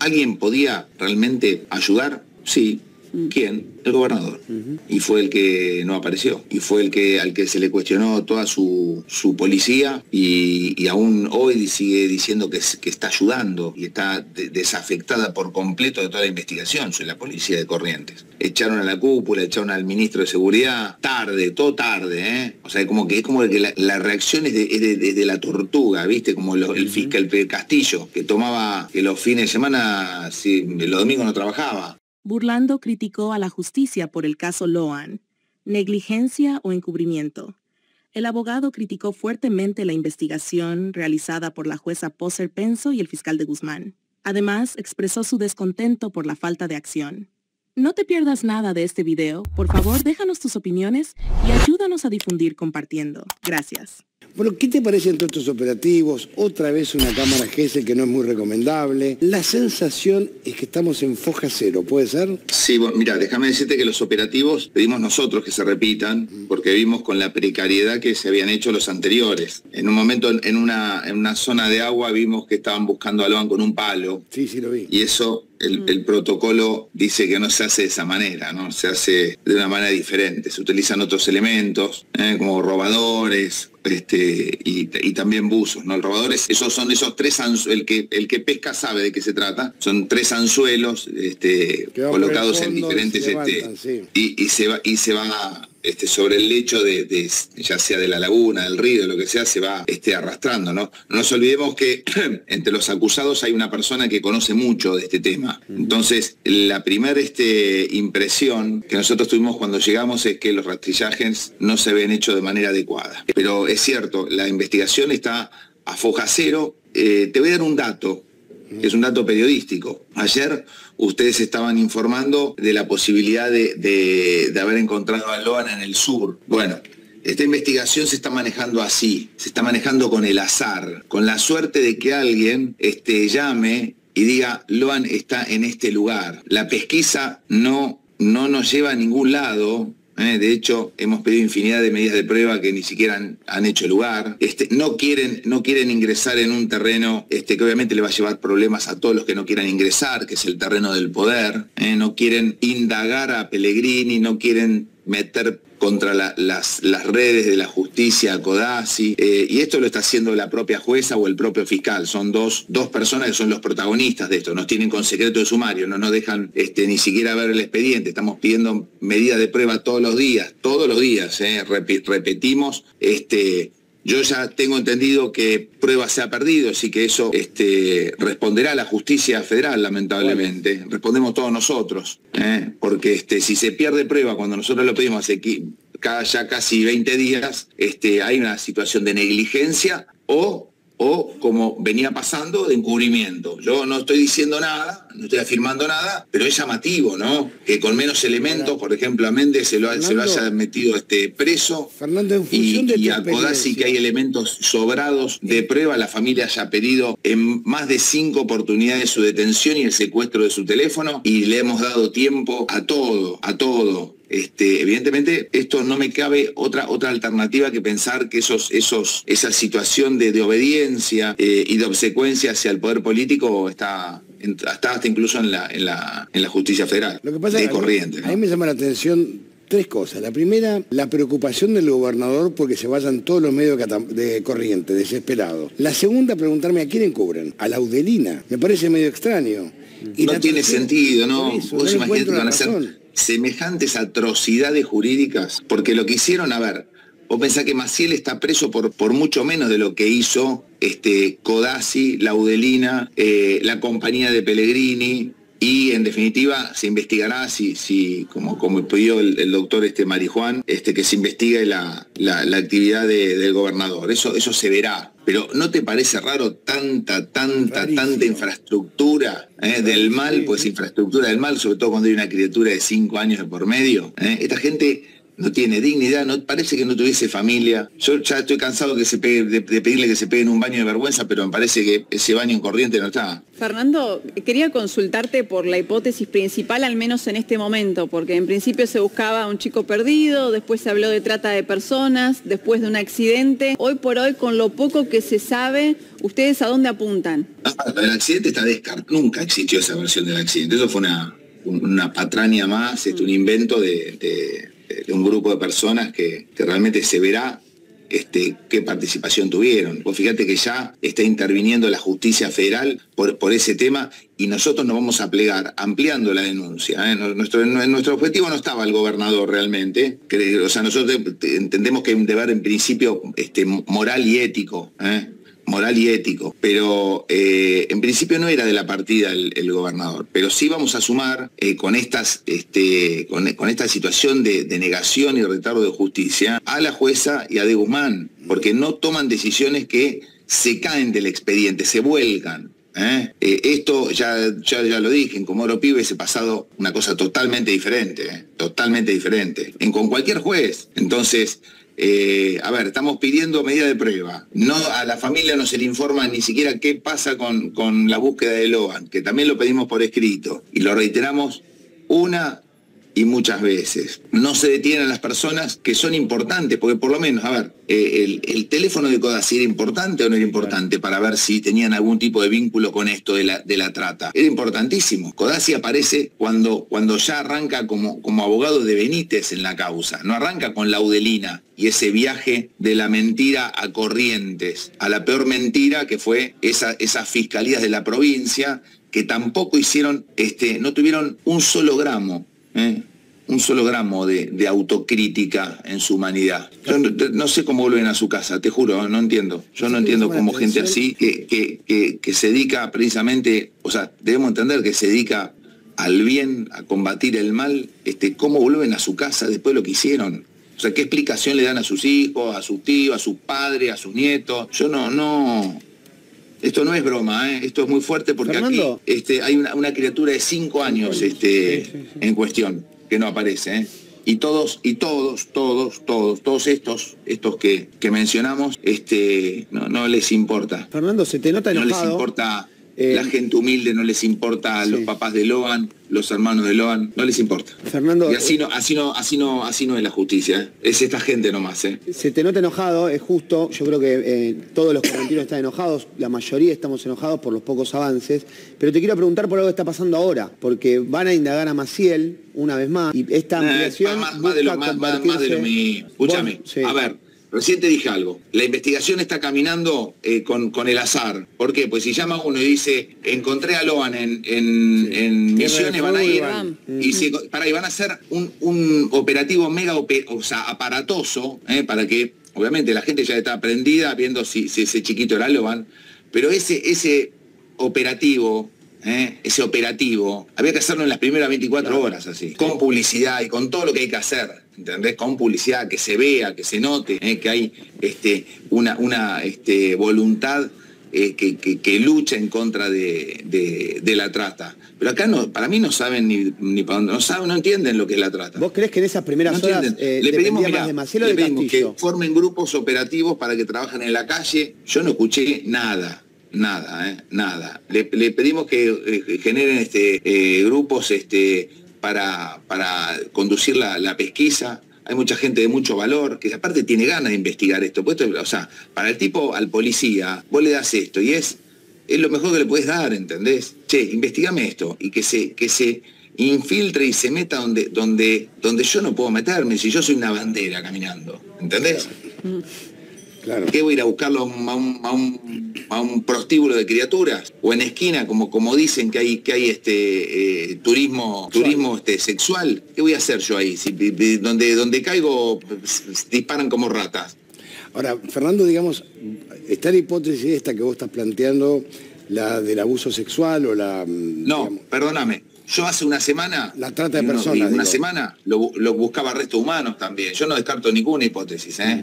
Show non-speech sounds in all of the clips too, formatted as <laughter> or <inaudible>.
¿Alguien podía realmente ayudar? Sí. ¿Quién? el gobernador. Y fue el que no apareció. Y fue el que al que se le cuestionó toda su, policía y, aún hoy sigue diciendo que, que está ayudando y está desafectada por completo de toda la investigación. Soy la policía de Corrientes. Echaron a la cúpula, echaron al ministro de Seguridad, tarde, todo tarde, ¿eh? O sea, como que es como que la, reacción es de, la tortuga, ¿viste? Como el fiscal Castillo, que tomaba que los fines de semana, si, los domingos no trabajaba. Burlando criticó a la justicia por el caso Loan, negligencia o encubrimiento. El abogado criticó fuertemente la investigación realizada por la jueza Poser Penso y el fiscal de Guzmán. Además, expresó su descontento por la falta de acción. No te pierdas nada de este video. Por favor, déjanos tus opiniones y ayúdanos a difundir compartiendo. Gracias. Bueno, ¿qué te parecen todos estos operativos? Otra vez una cámara GS que no es muy recomendable. La sensación es que estamos en foja cero, ¿puede ser? Sí, bueno, mira, déjame decirte que los operativos pedimos nosotros que se repitan, porque vimos con la precariedad que se habían hecho los anteriores. En un momento, en una, en una zona de agua, vimos que estaban buscando a Loan con un palo. Sí, sí, lo vi. Y eso el, protocolo dice que no se hace de esa manera, ¿no? Se hace de una manera diferente. Se utilizan otros elementos, ¿eh? como robadores, este, y, también buzos, ¿no? El robadores, esos son esos tres anzuelos, el que, el que pesca sabe de qué se trata, son tres anzuelos este, colocados en diferentes, este, y, se va, y se van a este, sobre el lecho de, ya sea de la laguna, del río, lo que sea, se va este, arrastrando. ¿no? no nos olvidemos que <clears throat> entre los acusados hay una persona que conoce mucho de este tema. Entonces, la primera este, impresión que nosotros tuvimos cuando llegamos es que los rastrillajes no se ven hechos de manera adecuada. Pero es cierto, la investigación está a foja cero. Eh, te voy a dar un dato es un dato periodístico. Ayer ustedes estaban informando de la posibilidad de, haber encontrado a Loan en el sur. Bueno, esta investigación se está manejando así, se está manejando con el azar, con la suerte de que alguien este, llame y diga, Loan está en este lugar. La pesquisa no, no nos lleva a ningún lado, ¿eh? de hecho, hemos pedido infinidad de medidas de prueba que ni siquiera han, hecho lugar. Este, no, quieren, no quieren ingresar en un terreno este, que obviamente le va a llevar problemas a todos los que no quieran ingresar, que es el terreno del poder. ¿eh? No quieren indagar a Pellegrini, no quieren meter contra las, redes de la justicia, Codazzi, eh, y esto lo está haciendo la propia jueza o el propio fiscal. Son dos, dos personas que son los protagonistas de esto, nos tienen con secreto de sumario, no nos dejan este, ni siquiera ver el expediente, estamos pidiendo medidas de prueba todos los días, todos los días, eh, repetimos, este, yo ya tengo entendido que prueba se ha perdido, así que eso este, responderá a la justicia federal, lamentablemente. Respondemos todos nosotros, ¿eh? porque este, si se pierde prueba cuando nosotros lo pedimos hace ya casi 20 días, este, hay una situación de negligencia o o como venía pasando de encubrimiento. Yo no estoy diciendo nada, no estoy afirmando nada, pero es llamativo, ¿no? Que con menos elementos, por ejemplo, a Méndez se lo, haya metido este preso Fernando, en función y, a Codazzi que hay elementos sobrados de prueba, la familia haya pedido en más de cinco oportunidades su detención y el secuestro de su teléfono y le hemos dado tiempo a todo, a todo. Este, evidentemente, esto no me cabe otra, otra alternativa que pensar que esos, esos, esa situación de, obediencia eh, y de obsecuencia hacia el poder político está, está hasta incluso en la, en la, en la justicia federal. Lo que pasa de corriente. A mí me llama la atención tres cosas. La primera, la preocupación del gobernador porque se vayan todos los medios de corriente, desesperados. La segunda, preguntarme a quién encubren. A la Udelina. Me parece medio extraño. Y no tiene sentido, ¿no? Vos imaginate que van a hacer semejantes atrocidades jurídicas, porque lo que hicieron, a ver, vos pensás que Maciel está preso por, por mucho menos de lo que hizo este, Codazzi, Laudelina, eh, la compañía de Pellegrini, y en definitiva se investigará si, si como, como pidió el, doctor este Marijuán, este, que se investigue la, actividad del gobernador. Eso, eso se verá. Pero ¿no te parece raro tanta, tanta, tanta infraestructura eh, del mal? Pues infraestructura del mal, sobre todo cuando hay una criatura de cinco años de por medio. Eh? Esta gente no tiene dignidad, no, parece que no tuviese familia. Yo ya estoy cansado que se pegue, de, pedirle que se pegue en un baño de vergüenza, pero me parece que ese baño en corriente no está. Fernando, quería consultarte por la hipótesis principal, al menos en este momento, porque en principio se buscaba a un chico perdido, después se habló de trata de personas, después de un accidente. Hoy por hoy, con lo poco que se sabe, ¿ustedes a dónde apuntan? el accidente está descartado. Nunca existió esa versión del accidente. Eso fue una, una patraña más, es un invento de, un grupo de personas que, realmente se verá este, qué participación tuvieron. Vos fíjate que ya está interviniendo la justicia federal por, por ese tema y nosotros nos vamos a plegar ampliando la denuncia. ¿eh? Nuestro, nuestro objetivo no estaba el gobernador realmente. o sea, nosotros entendemos que hay un deber en principio este, moral y ético. ¿eh? Moral y ético, pero eh, en principio no era de la partida el, gobernador, pero sí vamos a sumar eh, con, estas, este, con, esta situación de, negación y retardo de justicia a la jueza y a De Guzmán, porque no toman decisiones que se caen del expediente, se vuelcan. ¿eh? esto ya, ya, ya, lo dije, en Comoro Pibe se pasado una cosa totalmente diferente, totalmente diferente, en, con cualquier juez. Entonces, eh, a ver, estamos pidiendo medida de prueba. No, a la familia no se le informa ni siquiera qué pasa con, con la búsqueda de Logan, que también lo pedimos por escrito. Y lo reiteramos una y muchas veces. No se detienen las personas que son importantes, porque por lo menos, a ver, eh, el, teléfono de Codazzi era importante o no era importante para ver si tenían algún tipo de vínculo con esto de la, de la trata. Era importantísimo. Codazzi aparece cuando, cuando ya arranca como, como abogado de Benítez en la causa, no arranca con Laudelina y ese viaje de la mentira a Corrientes, a la peor mentira que fue esa, esas fiscalías de la provincia que tampoco hicieron, este, no tuvieron un solo gramo ¿eh? un solo gramo de, autocrítica en su humanidad. Yo no, sé cómo vuelven a su casa, te juro, no entiendo. Yo no entiendo cómo gente así, que, que, se dedica precisamente, o sea, debemos entender que se dedica al bien, a combatir el mal, este, cómo vuelven a su casa después de lo que hicieron. O sea, ¿qué explicación le dan a sus hijos, a sus tíos, a sus padres, a sus nietos? Yo no, no, esto no es broma, ¿eh? esto es muy fuerte porque aquí este, hay una, criatura de cinco años este, en cuestión que no aparece. ¿eh? Y todos, y todos, todos, todos, todos estos, estos que, que mencionamos, este, no, no les importa. Fernando, se te nota enojado. No les importa eh, la gente humilde no les importa, a los papás de Logan, los hermanos de Logan, no les importa. Fernando. Y así no, así no, así no, así no es la justicia, ¿eh? es esta gente nomás, ¿eh? Se te nota enojado, es justo, yo creo que todos los correntinos están enojados, la mayoría estamos enojados por los pocos avances, pero te quiero preguntar por algo que está pasando ahora, porque van a indagar a Maciel una vez más, y esta ampliación. más, de lo, más, de lo mi. Escúchame, a ver Recién te dije algo. La investigación está caminando eh, con, con, el azar. ¿Por qué? Pues si llama uno y dice, encontré a Loan en, Misiones, van a ir y, si, para, y van a hacer un, operativo mega, o sea, aparatoso, eh, para que, obviamente, la gente ya está aprendida viendo si, ese chiquito era Loan, pero ese, ese operativo eh, ese operativo, había que hacerlo en las primeras 24 horas así, con publicidad y con todo lo que hay que hacer. ¿Entendés? Con publicidad, que se vea, que se note, ¿eh? que hay este, una, una este, voluntad eh, que, lucha en contra de, la trata. Pero acá no, para mí no saben ni, para dónde, no saben, no entienden lo que es la trata. ¿Vos crees que en esas primeras horas eh, le pedimos, que formen grupos operativos para que trabajen en la calle? Yo no escuché nada. Nada, nada. Le, pedimos que generen este, grupos este, para, para conducir la, pesquisa. Hay mucha gente de mucho valor que aparte tiene ganas de investigar esto. Pues o sea, para el tipo, al policía, vos le das esto y es, es lo mejor que le puedes dar, ¿entendés? Che, investigame esto y que se, que se infiltre y se meta donde, donde, donde yo no puedo meterme, si yo soy una bandera caminando, ¿entendés? ¿Qué voy a ir a buscarlo a un, prostíbulo de criaturas? O en esquina, como, como dicen que hay, que hay este, eh, turismo, turismo este, sexual. ¿Qué voy a hacer yo ahí? Si, donde, donde caigo disparan como ratas. Ahora, Fernando, digamos, está la hipótesis esta que vos estás planteando, la del abuso sexual o la... Mm, no, perdóname. Yo hace una semana... La trata de personas. una semana lo, buscaba restos humanos también. Yo no descarto ninguna hipótesis. ¿eh?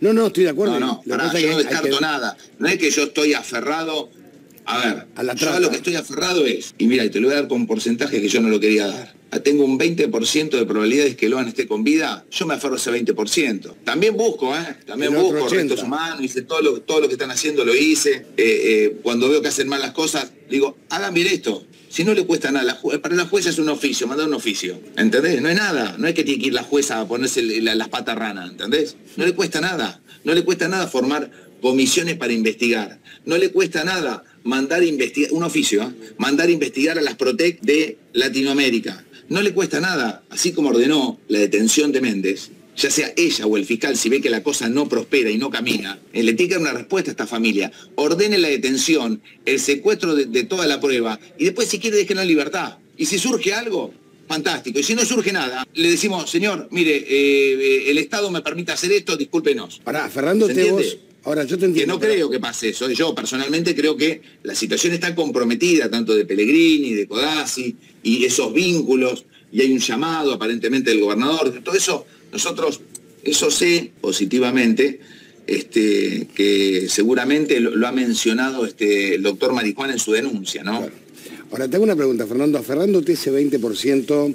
No, no, estoy de acuerdo. No, no, yo no descarto nada. No es que yo estoy aferrado A ver, a la yo lo que estoy aferrado es, y mira, y te lo voy a dar con porcentaje que yo no lo quería dar. Ah, tengo un 20% de probabilidades que Loan esté con vida, yo me aferro a ese 20%. También busco, ¿eh? También busco restos humanos, hice todo lo, todo lo que están haciendo, lo hice. Eh, eh, cuando veo que hacen mal las cosas, digo, hagan bien esto. Si no le cuesta nada, para la jueza es un oficio, mandar un oficio. ¿Entendés? No es nada. No es que tiene que ir la jueza a ponerse las patas ranas, ¿entendés? No le cuesta nada. No le cuesta nada formar comisiones para investigar. No le cuesta nada mandar investigar, un oficio, ¿eh? mandar investigar a las Protec de Latinoamérica. No le cuesta nada, así como ordenó la detención de Méndez, ya sea ella o el fiscal, si ve que la cosa no prospera y no camina, eh, le tiene que dar una respuesta a esta familia. Ordene la detención, el secuestro de, toda la prueba y después si quiere déjenlo en libertad. Y si surge algo, fantástico. Y si no surge nada, le decimos, señor, mire, eh, el Estado me permite hacer esto, discúlpenos. Ahora, Fernando Tebos Ahora, yo te entiendo. Que no creo que pase eso. Yo personalmente creo que la situación está comprometida, tanto de Pellegrini, de Codazzi, y esos vínculos, y hay un llamado aparentemente del gobernador. Todo eso, nosotros, eso sé positivamente, este, que seguramente lo, ha mencionado este, el doctor Marijuán en su denuncia, ¿no? Ahora, tengo una pregunta, Fernando. Aferrándote ese 20%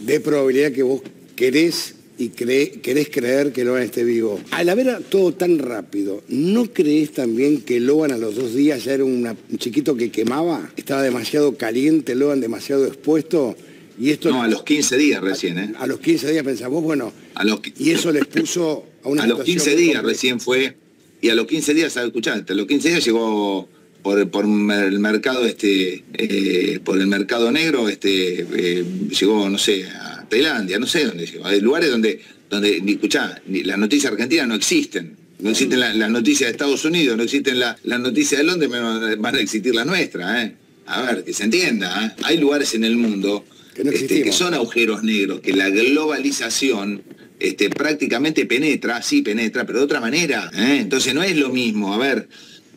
de probabilidad que vos querés y querés creer que Loan esté vivo. Al haber todo tan rápido, ¿no crees también que Loan a los dos días ya era un chiquito que quemaba? ¿Estaba demasiado caliente, Loan demasiado expuesto? Y esto no, a los 15 días recién, ¿eh? A, los 15 días pensamos, bueno, a los, y eso les puso a una <laughs> A los 15 días recién fue, y a los 15 días, escuchate, a los 15 días llegó por, por el mercado este eh, por el mercado negro este eh, llegó no sé a Tailandia, no sé dónde llegó. Hay lugares donde, donde ni, escuchá, ni, las noticias argentinas no existen. No existen las noticias de Estados Unidos, no existen las noticias de Londres, van a existir las nuestras. ¿eh? A ver, que se entienda. ¿eh? Hay lugares en el mundo que, este, son agujeros negros, que la globalización este, prácticamente penetra, sí penetra, pero de otra manera. ¿eh? Entonces no es lo mismo. A ver,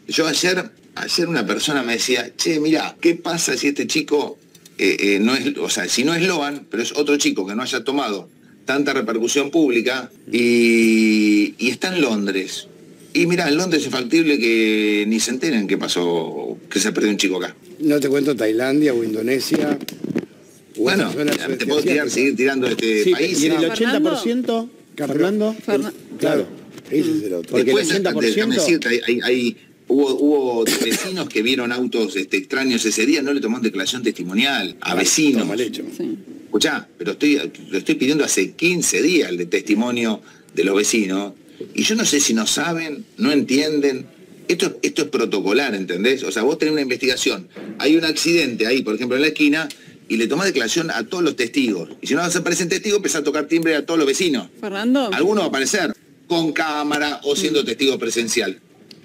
yo ayer, ayer una persona me decía, che, mira, ¿qué pasa si este chico eh, eh, no es, o sea, si no es Loan, pero es otro chico que no haya tomado tanta repercusión pública y, está en Londres. Y mira, en Londres es factible que ni se enteren qué pasó, que se perdió un chico acá. No te cuento Tailandia o Indonesia. Bueno, te puedo tirar, seguir tirando este país. Y en el 80%, Fernando, claro, ese es el otro. Porque el 80%... hay Hubo, vecinos que vieron autos este, extraños ese día, no le tomaron declaración testimonial a vecinos. Mal hecho. Escuchá, pero estoy, lo estoy pidiendo hace 15 días el de testimonio de los vecinos. Y yo no sé si no saben, no entienden. Esto, esto es protocolar, ¿entendés? O sea, vos tenés una investigación, hay un accidente ahí, por ejemplo, en la esquina, y le tomás declaración a todos los testigos. Y si no aparecen testigos, empezás a tocar timbre a todos los vecinos. Fernando. Algunos va a aparecer con cámara o siendo testigo presencial.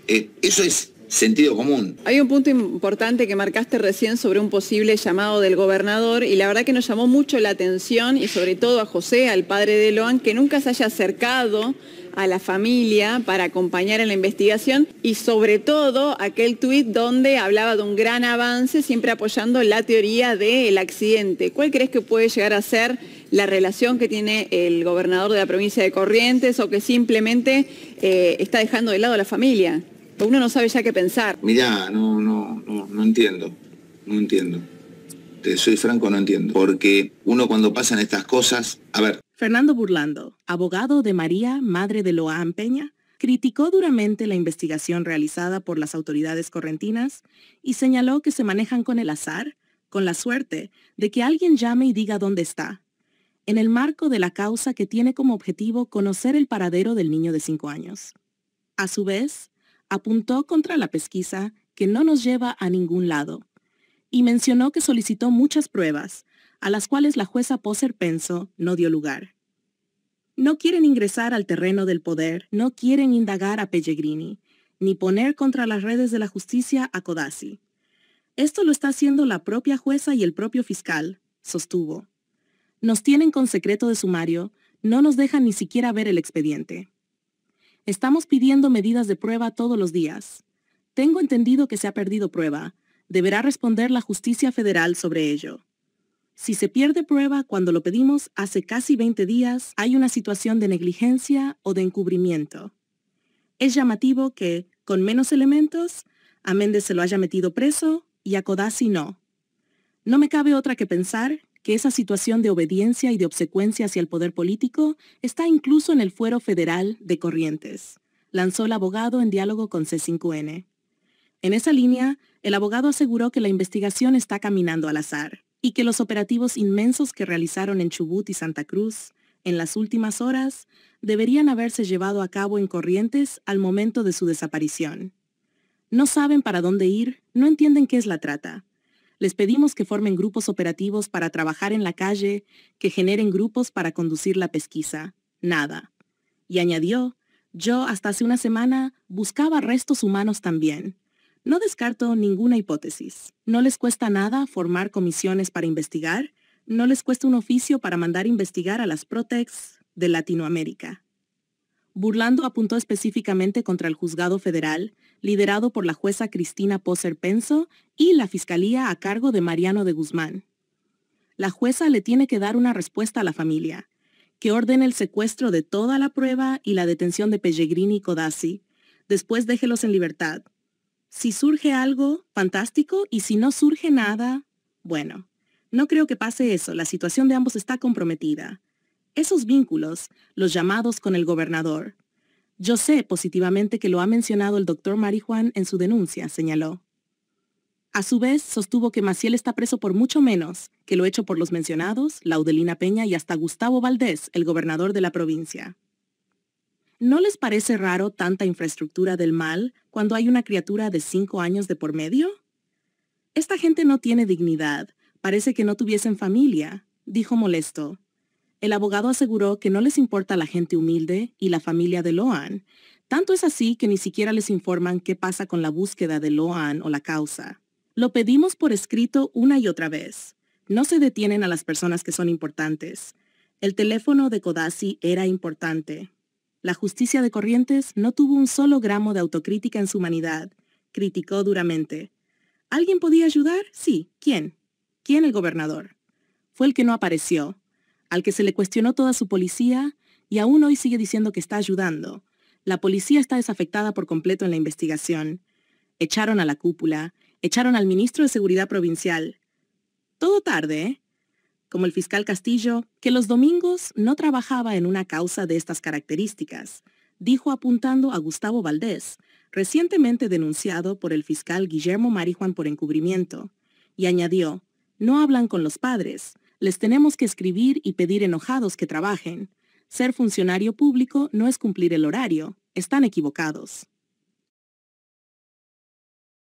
Eh, eso es sentido común. Hay un punto importante que marcaste recién sobre un posible llamado del gobernador y la verdad que nos llamó mucho la atención y sobre todo a José, al padre de Loan, que nunca se haya acercado a la familia para acompañar en la investigación y sobre todo aquel tuit donde hablaba de un gran avance siempre apoyando la teoría del accidente. ¿Cuál crees que puede llegar a ser la relación que tiene el gobernador de la provincia de Corrientes o que simplemente eh, está dejando de lado a la familia? uno no sabe ya qué pensar. Mirá, no, no, no, no entiendo, no entiendo. Te soy franco, no entiendo. Porque uno cuando pasan estas cosas, a ver. Fernando Burlando, abogado de María, madre de Loan Peña, criticó duramente la investigación realizada por las autoridades correntinas y señaló que se manejan con el azar, con la suerte de que alguien llame y diga dónde está, en el marco de la causa que tiene como objetivo conocer el paradero del niño de cinco años. A su vez, apuntó contra la pesquisa que no nos lleva a ningún lado y mencionó que solicitó muchas pruebas, a las cuales la jueza Poser Penso no dio lugar. No quieren ingresar al terreno del poder, no quieren indagar a Pellegrini, ni poner contra las redes de la justicia a Codazzi. Esto lo está haciendo la propia jueza y el propio fiscal, sostuvo. Nos tienen con secreto de sumario, no nos dejan ni siquiera ver el expediente. Estamos pidiendo medidas de prueba todos los días. Tengo entendido que se ha perdido prueba. Deberá responder la justicia federal sobre ello. Si se pierde prueba cuando lo pedimos hace casi 20 días, hay una situación de negligencia o de encubrimiento. Es llamativo que, con menos elementos, A Méndez se lo haya metido preso y a Codazzi no. No me cabe otra que pensar que esa situación de obediencia y de obsecuencia hacia el poder político está incluso en el fuero federal de Corrientes, lanzó el abogado en diálogo con C5N. En esa línea, el abogado aseguró que la investigación está caminando al azar y que los operativos inmensos que realizaron en Chubut y Santa Cruz en las últimas horas deberían haberse llevado a cabo en Corrientes al momento de su desaparición. No saben para dónde ir, no entienden qué es la trata. Les pedimos que formen grupos operativos para trabajar en la calle, que generen grupos para conducir la pesquisa. Nada. Y añadió, yo hasta hace una semana buscaba restos humanos también. No descarto ninguna hipótesis. No les cuesta nada formar comisiones para investigar, no les cuesta un oficio para mandar investigar a las Protex de Latinoamérica. Burlando apuntó específicamente contra el juzgado federal, liderado por la jueza Cristina Poser Penso y la fiscalía a cargo de Mariano de Guzmán. La jueza le tiene que dar una respuesta a la familia, que ordene el secuestro de toda la prueba y la detención de Pellegrini y Codazzi. Después déjelos en libertad. Si surge algo, fantástico, y si no surge nada, bueno, no creo que pase eso, la situación de ambos está comprometida esos vínculos, los llamados con el gobernador. Yo sé positivamente que lo ha mencionado el doctor Marijuán en su denuncia, señaló. A su vez, sostuvo que Maciel está preso por mucho menos que lo hecho por los mencionados, Laudelina Peña y hasta Gustavo Valdés, el gobernador de la provincia. ¿No les parece raro tanta infraestructura del mal cuando hay una criatura de cinco años de por medio? Esta gente no tiene dignidad, parece que no tuviesen familia, dijo molesto. El abogado aseguró que no les importa la gente humilde y la familia de Loan. Tanto es así que ni siquiera les informan qué pasa con la búsqueda de Loan o la causa. Lo pedimos por escrito una y otra vez. No se detienen a las personas que son importantes. El teléfono de Codazzi era importante. La justicia de Corrientes no tuvo un solo gramo de autocrítica en su humanidad. Criticó duramente. ¿Alguien podía ayudar? Sí. ¿Quién? ¿Quién el gobernador? Fue el que no apareció al que se le cuestionó toda su policía y aún hoy sigue diciendo que está ayudando. La policía está desafectada por completo en la investigación. Echaron a la cúpula, echaron al ministro de Seguridad Provincial. Todo tarde, ¿eh? Como el fiscal Castillo, que los domingos no trabajaba en una causa de estas características, dijo apuntando a Gustavo Valdés, recientemente denunciado por el fiscal Guillermo Marijuán por encubrimiento, y añadió, no hablan con los padres, les tenemos que escribir y pedir enojados que trabajen. Ser funcionario público no es cumplir el horario. Están equivocados.